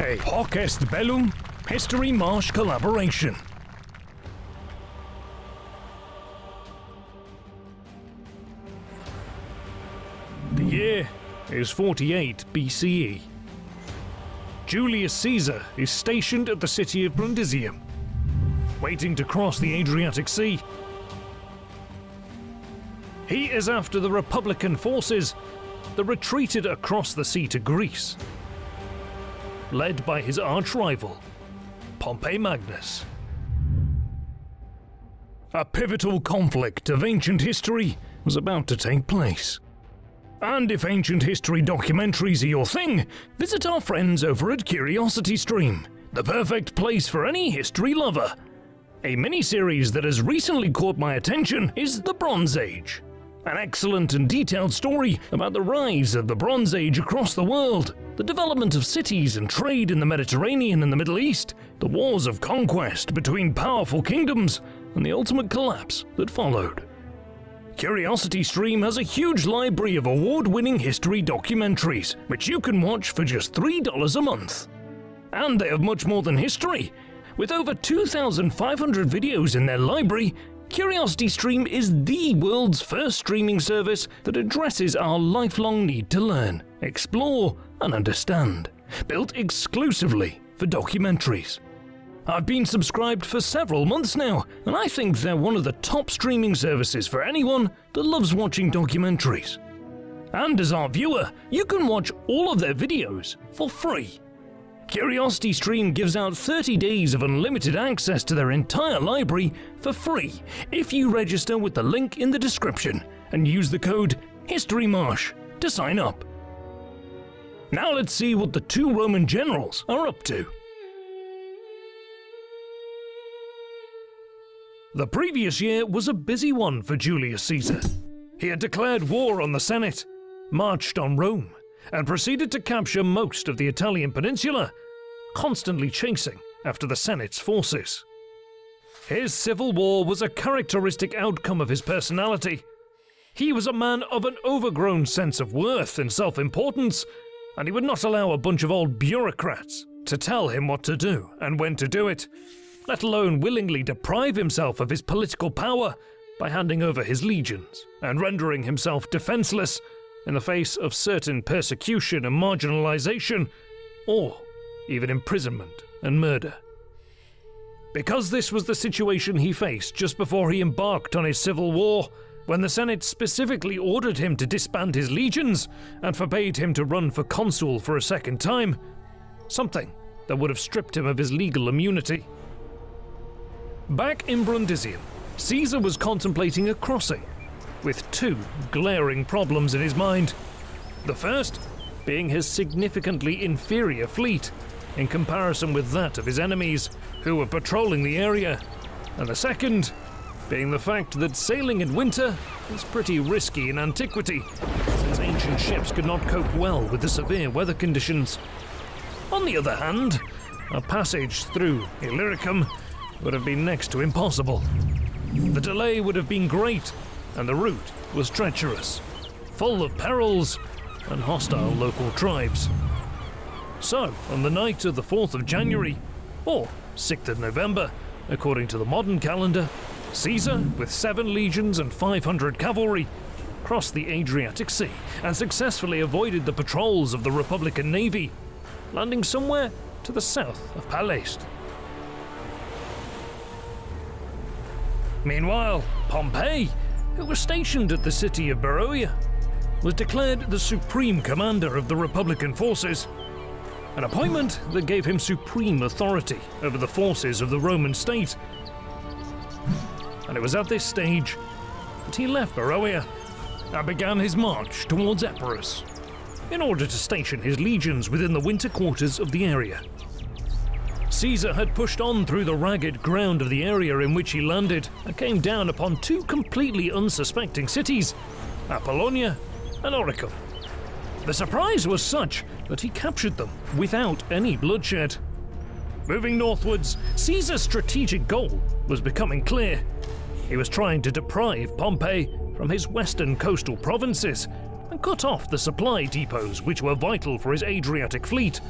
a Hoc Est Bellum HistoryMarche collaboration. The year is 48 BCE. Julius Caesar is stationed at the city of Brundisium, waiting to cross the Adriatic Sea. He is after the Republican forces that retreated across the sea to Greece, led by his arch rival, Pompey Magnus. A pivotal conflict of ancient history was about to take place. And if ancient history documentaries are your thing, visit our friends over at Curiosity Stream, the perfect place for any history lover. A mini-series that has recently caught my attention is The Bronze Age. An excellent and detailed story about the rise of the Bronze Age across the world, the development of cities and trade in the Mediterranean and the Middle East, the wars of conquest between powerful kingdoms, and the ultimate collapse that followed. Curiosity Stream has a huge library of award winning history documentaries, which you can watch for just $3 a month. And they have much more than history. With over 2,500 videos in their library, Curiosity Stream is the world's first streaming service that addresses our lifelong need to learn, explore, and understand, built exclusively for documentaries. I've been subscribed for several months now, and I think they're one of the top streaming services for anyone that loves watching documentaries. And as our viewer, you can watch all of their videos for free. Curiosity Stream gives out 30 days of unlimited access to their entire library for free if you register with the link in the description and use the code HistoryMarche to sign up. Now let's see what the two Roman generals are up to. The previous year was a busy one for Julius Caesar. He had declared war on the Senate, marched on Rome, and proceeded to capture most of the Italian peninsula, constantly chasing after the Senate's forces. His civil war was a characteristic outcome of his personality. He was a man of an overgrown sense of worth and self importance, and he would not allow a bunch of old bureaucrats to tell him what to do and when to do it let alone willingly deprive himself of his political power by handing over his legions and rendering himself defenseless in the face of certain persecution and marginalization, or even imprisonment and murder. Because this was the situation he faced just before he embarked on his civil war, when the Senate specifically ordered him to disband his legions and forbade him to run for consul for a second time, something that would have stripped him of his legal immunity. Back in Brundisium, Caesar was contemplating a crossing, with two glaring problems in his mind. The first being his significantly inferior fleet in comparison with that of his enemies who were patrolling the area, and the second being the fact that sailing in winter is pretty risky in antiquity, since ancient ships could not cope well with the severe weather conditions. On the other hand, a passage through Illyricum would have been next to impossible. The delay would have been great, and the route was treacherous, full of perils and hostile local tribes. So, on the night of the 4th of January, or 6th of November, according to the modern calendar, Caesar, with seven legions and 500 cavalry, crossed the Adriatic Sea and successfully avoided the patrols of the Republican Navy, landing somewhere to the south of Palaeste. Meanwhile, Pompey, who was stationed at the city of Beroea, was declared the supreme commander of the Republican forces, an appointment that gave him supreme authority over the forces of the Roman state. And it was at this stage that he left Beroea and began his march towards Epirus in order to station his legions within the winter quarters of the area. Caesar had pushed on through the ragged ground of the area in which he landed and came down upon two completely unsuspecting cities, Apollonia and Oricum. The surprise was such that he captured them without any bloodshed. Moving northwards, Caesar's strategic goal was becoming clear. He was trying to deprive Pompey from his western coastal provinces and cut off the supply depots which were vital for his Adriatic fleet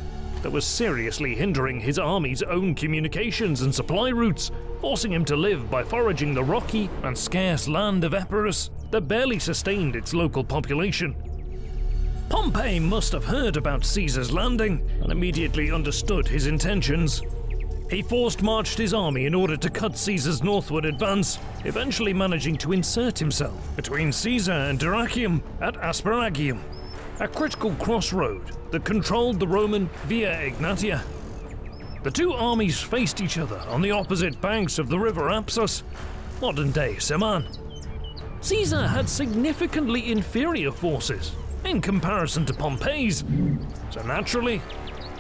that was seriously hindering his army's own communications and supply routes, forcing him to live by foraging the rocky and scarce land of Epirus that barely sustained its local population. Pompey must have heard about Caesar's landing and immediately understood his intentions. He forced marched his army in order to cut Caesar's northward advance, eventually managing to insert himself between Caesar and Dyrrachium at Asparagium, a critical crossroad that controlled the Roman Via Egnatia. The two armies faced each other on the opposite banks of the river Apsus, modern day Seman. Caesar had significantly inferior forces in comparison to Pompey's, so naturally,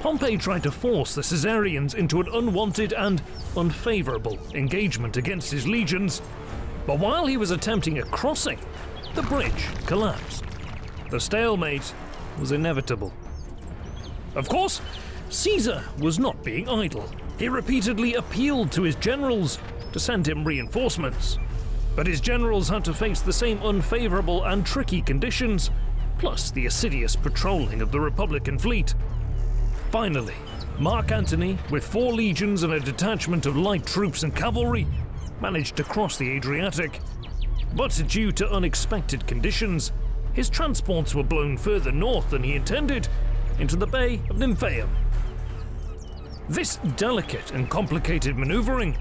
Pompey tried to force the Caesarians into an unwanted and unfavourable engagement against his legions. But while he was attempting a crossing, the bridge collapsed. The stalemate was inevitable. Of course, Caesar was not being idle. He repeatedly appealed to his generals to send him reinforcements. But his generals had to face the same unfavourable and tricky conditions, plus the assiduous patrolling of the Republican fleet. Finally, Mark Antony, with four legions and a detachment of light troops and cavalry, managed to cross the Adriatic. But due to unexpected conditions, his transports were blown further north than he intended, into the Bay of Nymphaeum. This delicate and complicated maneuvering,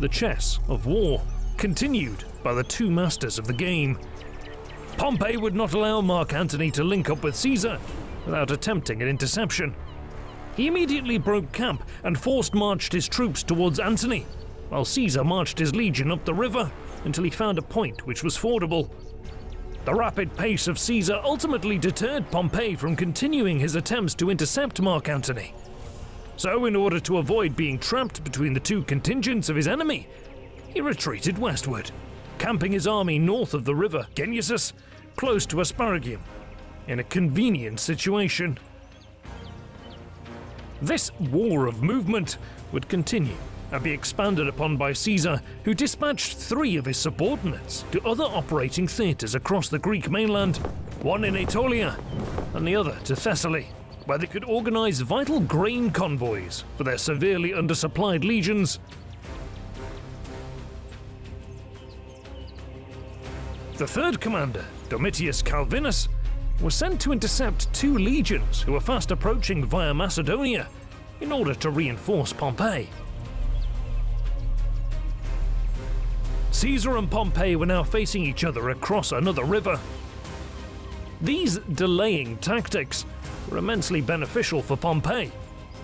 the chess of war, continued by the two masters of the game. Pompey would not allow Mark Antony to link up with Caesar without attempting an interception. He immediately broke camp and forced marched his troops towards Antony, while Caesar marched his legion up the river until he found a point which was fordable. The rapid pace of Caesar ultimately deterred Pompey from continuing his attempts to intercept Mark Antony. So, in order to avoid being trapped between the two contingents of his enemy, he retreated westward, camping his army north of the river Genusus, close to Asparagium, in a convenient situation. This war of movement would continue and be expanded upon by Caesar, who dispatched three of his subordinates to other operating theatres across the Greek mainland, one in Aetolia and the other to Thessaly, where they could organise vital grain convoys for their severely undersupplied legions. The third commander, Domitius Calvinus, was sent to intercept two legions who were fast approaching via Macedonia in order to reinforce Pompey. Caesar and Pompey were now facing each other across another river. These delaying tactics were immensely beneficial for Pompey,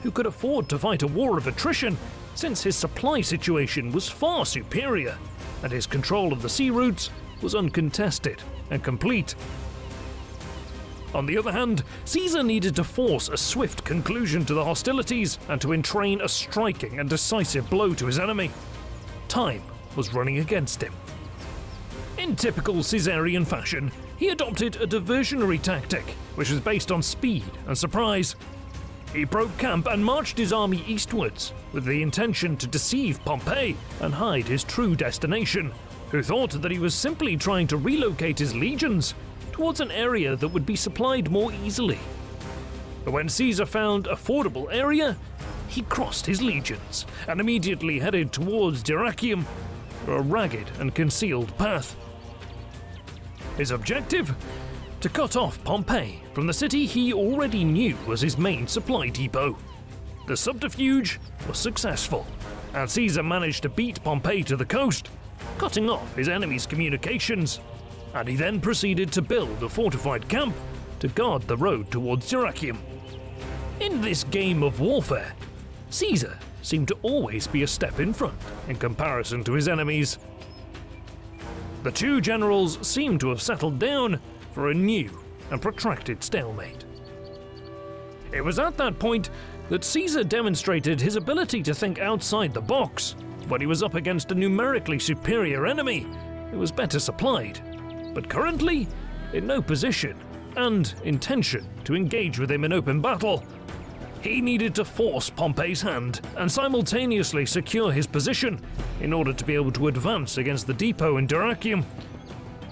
who could afford to fight a war of attrition since his supply situation was far superior and his control of the sea routes was uncontested and complete. On the other hand, Caesar needed to force a swift conclusion to the hostilities and to entrain a striking and decisive blow to his enemy. Time was running against him. In typical Caesarian fashion, he adopted a diversionary tactic, which was based on speed and surprise. He broke camp and marched his army eastwards, with the intention to deceive Pompey and hide his true destination, who thought that he was simply trying to relocate his legions towards an area that would be supplied more easily. But when Caesar found a fordable area, he crossed his legions and immediately headed towards Dyrrhachium, a ragged and concealed path. His objective? To cut off Pompey from the city he already knew was his main supply depot. The subterfuge was successful, and Caesar managed to beat Pompey to the coast, cutting off his enemy's communications and he then proceeded to build a fortified camp to guard the road towards Dyrrhachium. In this game of warfare, Caesar seemed to always be a step in front in comparison to his enemies. The two generals seemed to have settled down for a new and protracted stalemate. It was at that point that Caesar demonstrated his ability to think outside the box when he was up against a numerically superior enemy who was better supplied but currently in no position and intention to engage with him in open battle. He needed to force Pompey's hand and simultaneously secure his position in order to be able to advance against the depot in Dyrrhachium.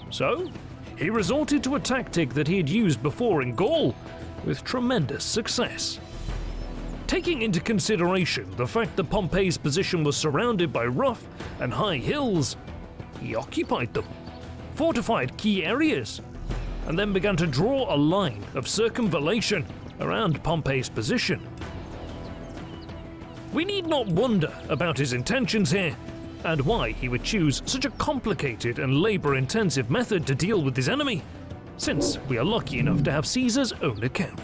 So, he resorted to a tactic that he had used before in Gaul with tremendous success. Taking into consideration the fact that Pompey's position was surrounded by rough and high hills, he occupied them, fortified key areas, and then began to draw a line of circumvallation around Pompey's position. We need not wonder about his intentions here, and why he would choose such a complicated and labour intensive method to deal with his enemy, since we are lucky enough to have Caesar's own account.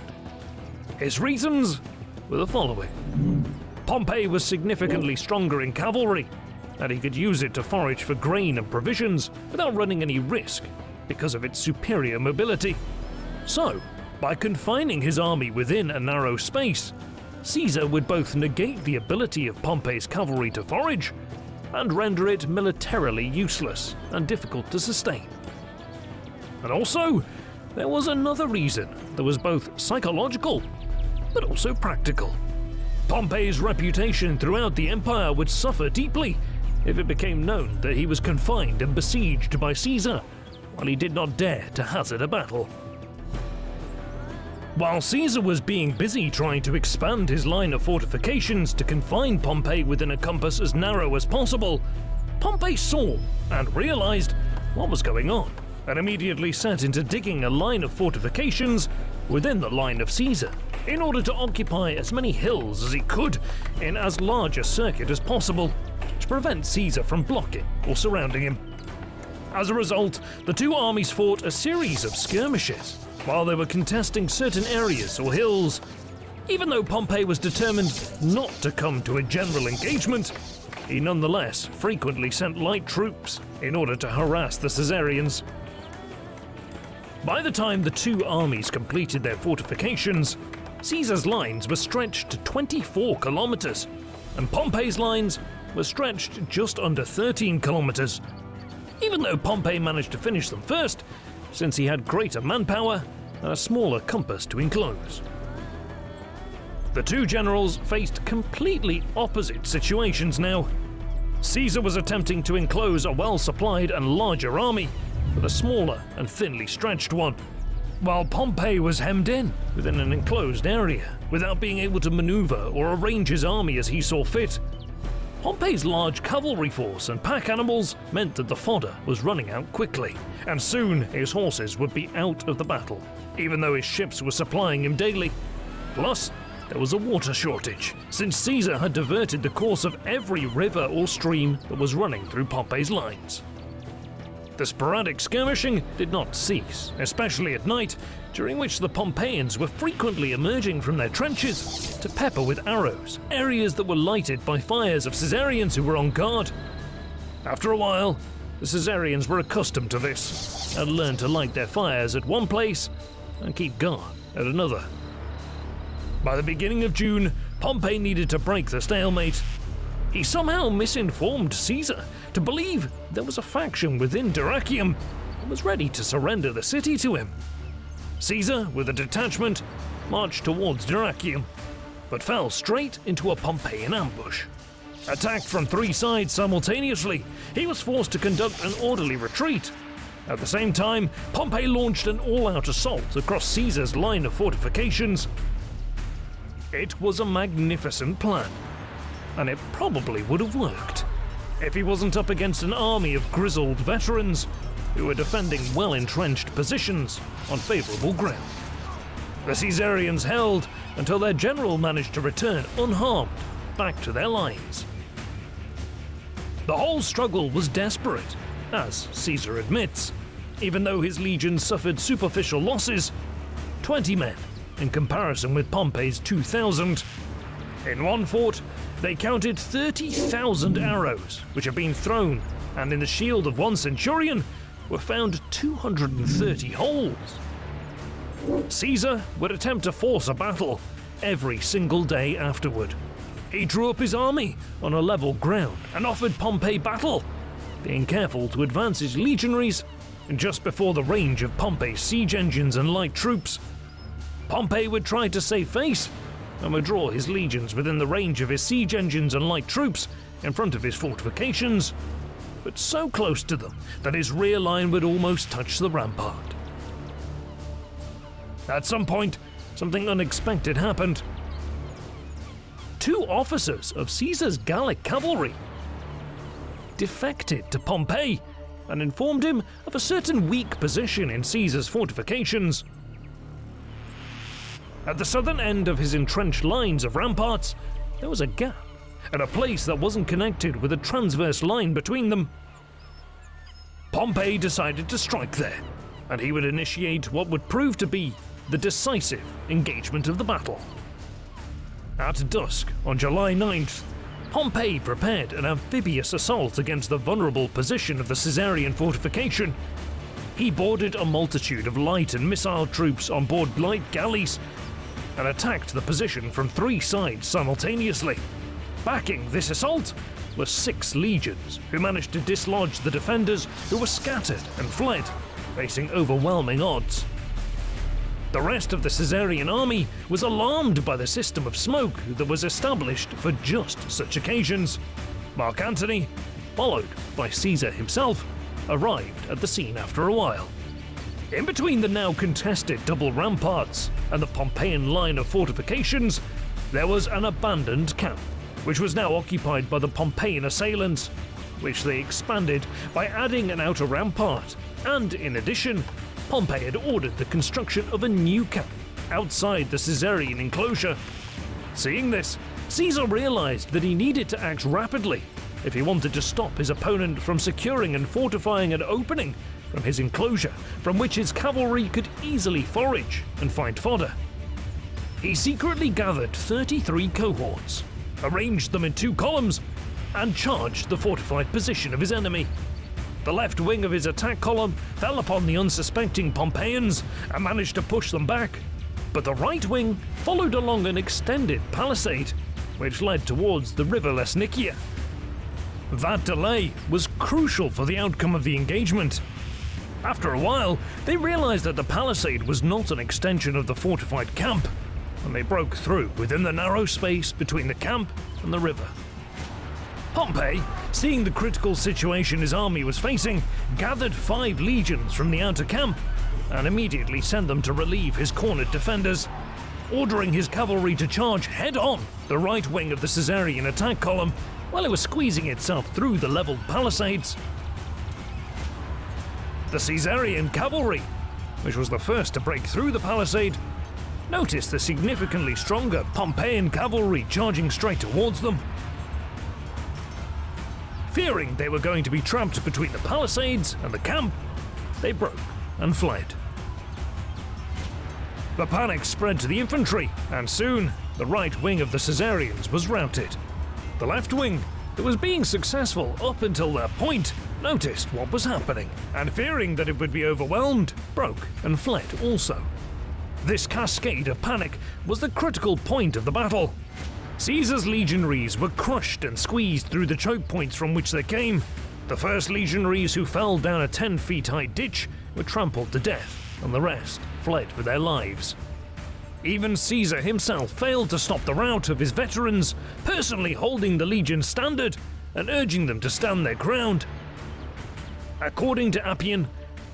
His reasons were the following Pompey was significantly stronger in cavalry, and he could use it to forage for grain and provisions without running any risk because of its superior mobility. So, by confining his army within a narrow space, Caesar would both negate the ability of Pompey's cavalry to forage and render it militarily useless and difficult to sustain. And also, there was another reason that was both psychological but also practical. Pompey's reputation throughout the empire would suffer deeply if it became known that he was confined and besieged by Caesar while he did not dare to hazard a battle. While Caesar was being busy trying to expand his line of fortifications to confine Pompey within a compass as narrow as possible, Pompey saw and realized what was going on and immediately set into digging a line of fortifications within the line of Caesar in order to occupy as many hills as he could in as large a circuit as possible to prevent Caesar from blocking or surrounding him. As a result, the two armies fought a series of skirmishes while they were contesting certain areas or hills. Even though Pompey was determined not to come to a general engagement, he nonetheless frequently sent light troops in order to harass the Caesarians. By the time the two armies completed their fortifications, Caesar's lines were stretched to 24 kilometers, and Pompey's lines were stretched just under 13 kilometers. Even though Pompey managed to finish them first, since he had greater manpower and a smaller compass to enclose. The two generals faced completely opposite situations now. Caesar was attempting to enclose a well supplied and larger army with a smaller and thinly stretched one, while Pompey was hemmed in within an enclosed area without being able to maneuver or arrange his army as he saw fit. Pompey's large cavalry force and pack animals meant that the fodder was running out quickly, and soon his horses would be out of the battle, even though his ships were supplying him daily. Plus, there was a water shortage, since Caesar had diverted the course of every river or stream that was running through Pompey's lines. The sporadic skirmishing did not cease, especially at night, during which the Pompeians were frequently emerging from their trenches to pepper with arrows areas that were lighted by fires of Caesarians who were on guard. After a while, the Caesarians were accustomed to this and learned to light their fires at one place and keep guard at another. By the beginning of June, Pompey needed to break the stalemate. He somehow misinformed Caesar to believe there was a faction within Dyrrachium and was ready to surrender the city to him. Caesar, with a detachment, marched towards Dyrrachium, but fell straight into a Pompeian ambush. Attacked from three sides simultaneously, he was forced to conduct an orderly retreat. At the same time, Pompey launched an all out assault across Caesar's line of fortifications. It was a magnificent plan, and it probably would have worked if he wasn't up against an army of grizzled veterans who were defending well entrenched positions on favourable ground. The Caesarians held until their general managed to return unharmed back to their lines. The whole struggle was desperate, as Caesar admits, even though his legions suffered superficial losses 20 men in comparison with Pompey's 2,000. In one fort, they counted 30,000 arrows which had been thrown, and in the shield of one centurion were found 230 holes. Caesar would attempt to force a battle every single day afterward. He drew up his army on a level ground and offered Pompey battle, being careful to advance his legionaries just before the range of Pompey's siege engines and light troops. Pompey would try to save face and withdraw his legions within the range of his siege engines and light troops in front of his fortifications, but so close to them that his rear line would almost touch the rampart. At some point, something unexpected happened. two officers of Caesar's Gallic cavalry defected to Pompey and informed him of a certain weak position in Caesar's fortifications. At the southern end of his entrenched lines of ramparts, there was a gap and a place that wasn't connected with a transverse line between them. Pompey decided to strike there, and he would initiate what would prove to be the decisive engagement of the battle. At dusk on July 9th, Pompey prepared an amphibious assault against the vulnerable position of the Caesarian fortification. He boarded a multitude of light and missile troops on board light galleys and attacked the position from three sides simultaneously. Backing this assault were six legions, who managed to dislodge the defenders who were scattered and fled, facing overwhelming odds. The rest of the Caesarian army was alarmed by the system of smoke that was established for just such occasions. Mark Antony, followed by Caesar himself, arrived at the scene after a while. In between the now contested double ramparts and the Pompeian line of fortifications, there was an abandoned camp, which was now occupied by the Pompeian assailants, which they expanded by adding an outer rampart, and in addition, Pompey had ordered the construction of a new camp outside the Caesarian enclosure. Seeing this, Caesar realized that he needed to act rapidly if he wanted to stop his opponent from securing and fortifying an opening from his enclosure from which his cavalry could easily forage and find fodder. He secretly gathered 33 cohorts, arranged them in two columns, and charged the fortified position of his enemy. The left wing of his attack column fell upon the unsuspecting Pompeians and managed to push them back, but the right wing followed along an extended palisade, which led towards the river Lesnikia. That delay was crucial for the outcome of the engagement. After a while, they realized that the palisade was not an extension of the fortified camp, and they broke through within the narrow space between the camp and the river. Pompey, seeing the critical situation his army was facing, gathered five legions from the outer camp and immediately sent them to relieve his cornered defenders, ordering his cavalry to charge head on the right wing of the Caesarian attack column while it was squeezing itself through the leveled palisades. The Caesarian cavalry, which was the first to break through the palisade, noticed the significantly stronger Pompeian cavalry charging straight towards them. Fearing they were going to be trapped between the palisades and the camp, they broke and fled. The panic spread to the infantry, and soon the right wing of the Caesarians was routed. The left wing, that was being successful up until that point, noticed what was happening, and fearing that it would be overwhelmed, broke and fled also. This cascade of panic was the critical point of the battle, Caesar's legionaries were crushed and squeezed through the choke points from which they came. The first legionaries who fell down a 10 feet high ditch were trampled to death, and the rest fled for their lives. Even Caesar himself failed to stop the rout of his veterans, personally holding the legion standard and urging them to stand their ground. According to Appian,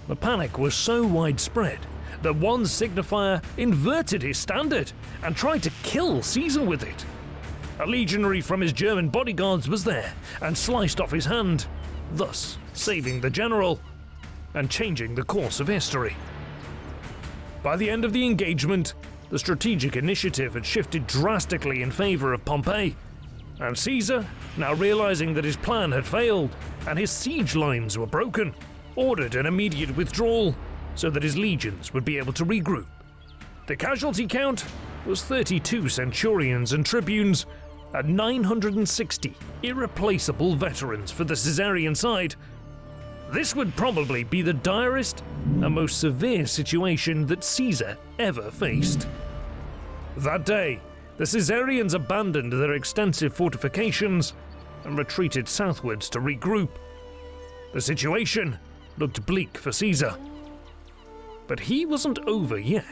the panic was so widespread that one signifer inverted his standard and tried to kill Caesar with it. A legionary from his German bodyguards was there and sliced off his hand, thus saving the general and changing the course of history. By the end of the engagement, the strategic initiative had shifted drastically in favor of Pompey, and Caesar, now realizing that his plan had failed and his siege lines were broken, ordered an immediate withdrawal so that his legions would be able to regroup. The casualty count was 32 centurions and tribunes and 960 irreplaceable veterans for the Caesarian side. This would probably be the direst and most severe situation that Caesar ever faced. That day, the Caesarians abandoned their extensive fortifications and retreated southwards to regroup. The situation looked bleak for Caesar. But he wasn't over yet.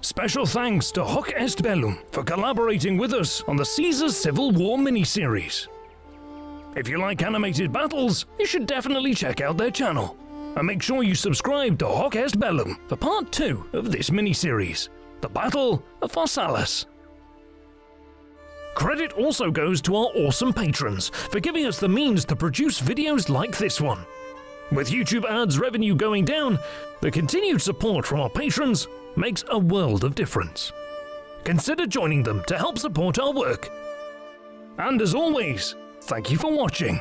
Special thanks to Hoc Est Bellum for collaborating with us on the Caesar's Civil War miniseries. If you like animated battles, you should definitely check out their channel. And make sure you subscribe to Hoc Est Bellum for part 2 of this miniseries, The Battle of Pharsalus. Credit also goes to our awesome patrons for giving us the means to produce videos like this one. With YouTube ads revenue going down, the continued support from our patrons makes a world of difference. Consider joining them to help support our work. And as always, thank you for watching.